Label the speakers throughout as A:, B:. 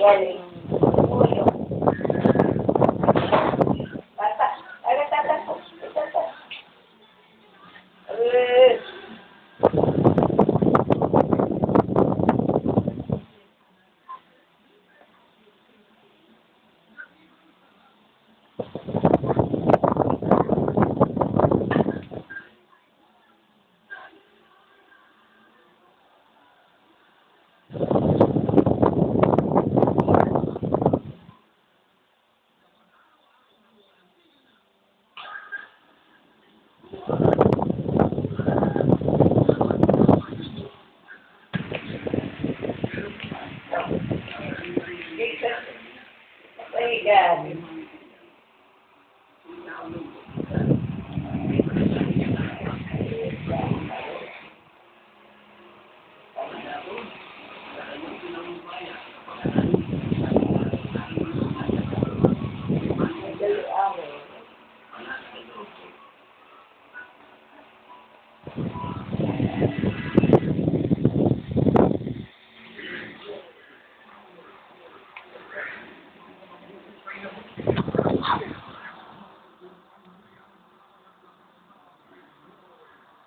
A: Jenny.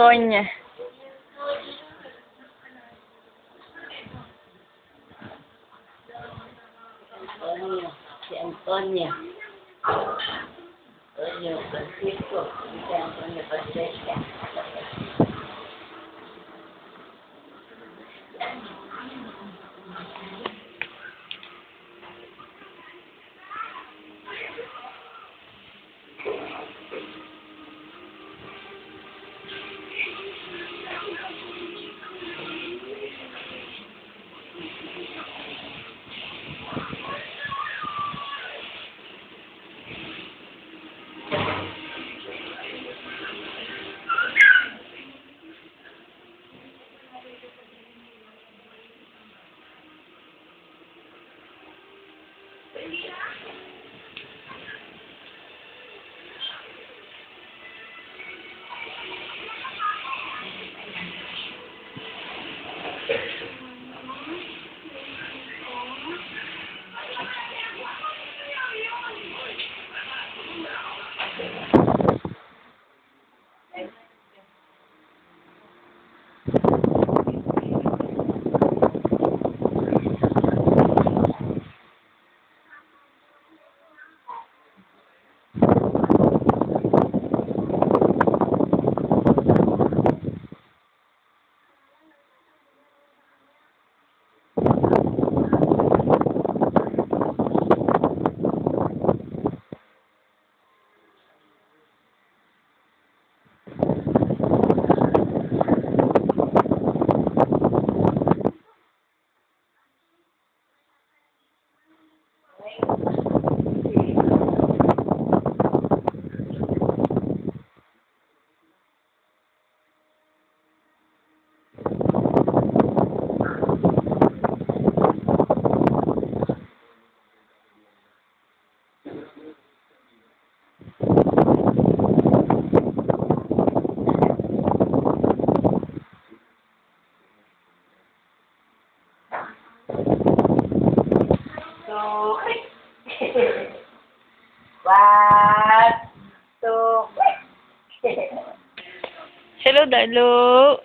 B: Sonya.
A: Antonio, si Antonia. Antonio Francisco, si Antonio Francesca. Two, three. One, two.
B: Hello, Dalo.